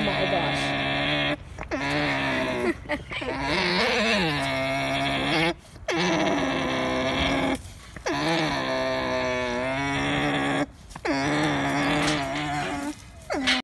买的。